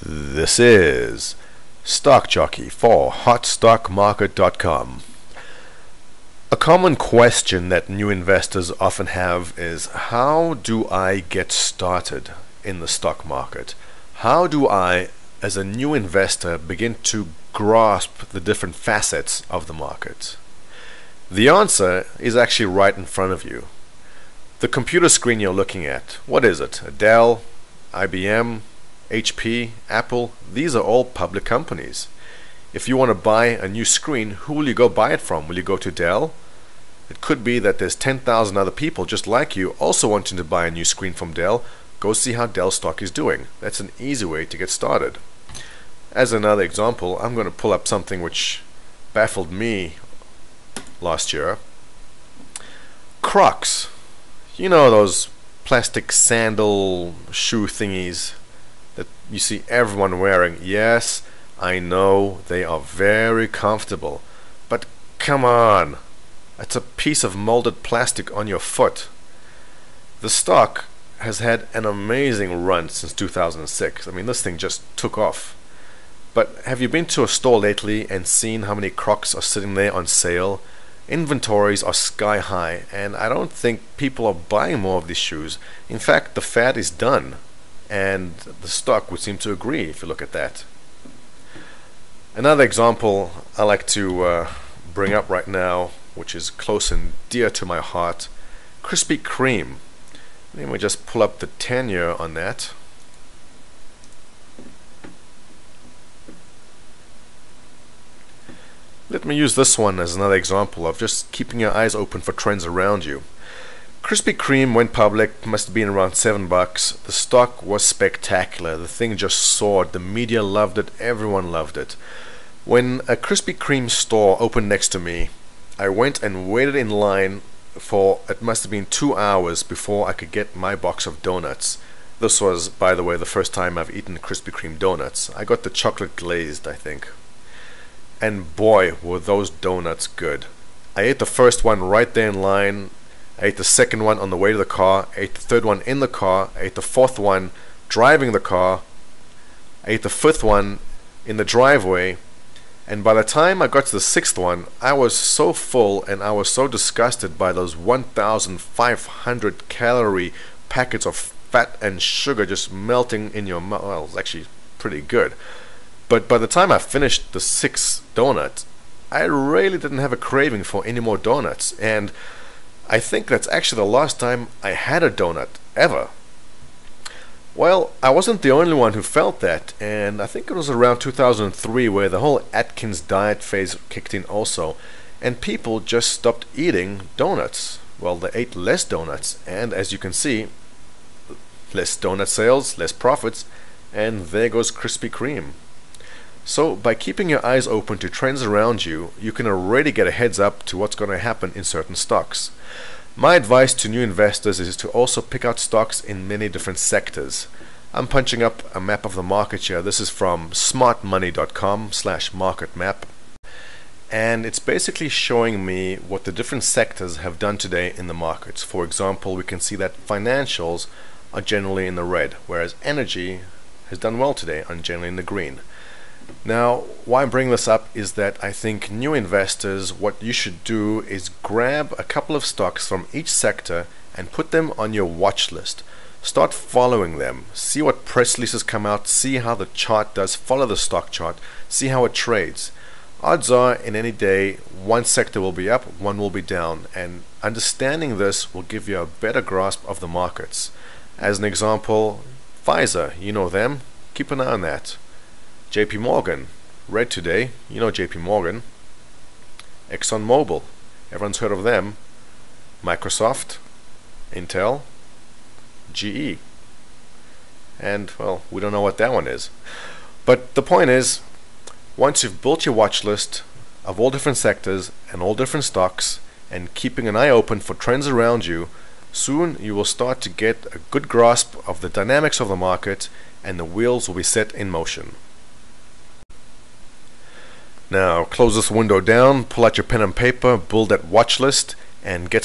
This is Stock Jockey for HotStockMarket.com. A common question that new investors often have is how do I get started in the stock market? How do I, as a new investor, begin to grasp the different facets of the market? The answer is actually right in front of you. The computer screen you're looking at, what is it? A Dell, IBM, HP, Apple, these are all public companies. If you want to buy a new screen, who will you go buy it from? Will you go to Dell? It could be that there's 10,000 other people just like you also wanting to buy a new screen from Dell. Go see how Dell stock is doing. That's an easy way to get started. As another example, I'm going to pull up something which baffled me last year. Crocs. You know those plastic sandal shoe thingies you see everyone wearing. Yes, I know they are very comfortable, but come on, it's a piece of molded plastic on your foot. The stock has had an amazing run since 2006. I mean, this thing just took off. But have you been to a store lately and seen how many Crocs are sitting there on sale? Inventories are sky high, and I don't think people are buying more of these shoes. In fact, the fad is done and the stock would seem to agree if you look at that. Another example I like to uh, bring up right now, which is close and dear to my heart, Krispy Kreme. Let me just pull up the 10 year on that. Let me use this one as another example of just keeping your eyes open for trends around you. Krispy Kreme went public, must have been around seven bucks. The stock was spectacular. The thing just soared. The media loved it. Everyone loved it. When a Krispy Kreme store opened next to me, I went and waited in line for it must have been two hours before I could get my box of donuts. This was, by the way, the first time I've eaten Krispy Kreme donuts. I got the chocolate glazed, I think. And boy, were those donuts good. I ate the first one right there in line ate the second one on the way to the car. Ate the third one in the car. Ate the fourth one driving the car. Ate the fifth one in the driveway. And by the time I got to the sixth one, I was so full and I was so disgusted by those 1,500 calorie packets of fat and sugar just melting in your mouth. Well, it was actually pretty good. But by the time I finished the sixth donut, I really didn't have a craving for any more donuts. And I think that's actually the last time I had a donut, ever. Well, I wasn't the only one who felt that, and I think it was around 2003 where the whole Atkins diet phase kicked in also, and people just stopped eating donuts. Well, they ate less donuts, and as you can see, less donut sales, less profits, and there goes Krispy Kreme. So, by keeping your eyes open to trends around you, you can already get a heads up to what's going to happen in certain stocks. My advice to new investors is to also pick out stocks in many different sectors. I'm punching up a map of the market share. This is from smartmoney.com slash market map. And it's basically showing me what the different sectors have done today in the markets. For example, we can see that financials are generally in the red, whereas energy has done well today and generally in the green. Now, why I'm bringing this up is that I think new investors, what you should do is grab a couple of stocks from each sector and put them on your watch list. Start following them. See what press releases come out. See how the chart does. Follow the stock chart. See how it trades. Odds are, in any day, one sector will be up, one will be down. And understanding this will give you a better grasp of the markets. As an example, Pfizer, you know them. Keep an eye on that. JP Morgan, red today, you know JP Morgan. ExxonMobil, everyone's heard of them. Microsoft, Intel, GE. And, well, we don't know what that one is. But the point is, once you've built your watch list of all different sectors and all different stocks, and keeping an eye open for trends around you, soon you will start to get a good grasp of the dynamics of the market and the wheels will be set in motion. Now close this window down, pull out your pen and paper, build that watch list, and get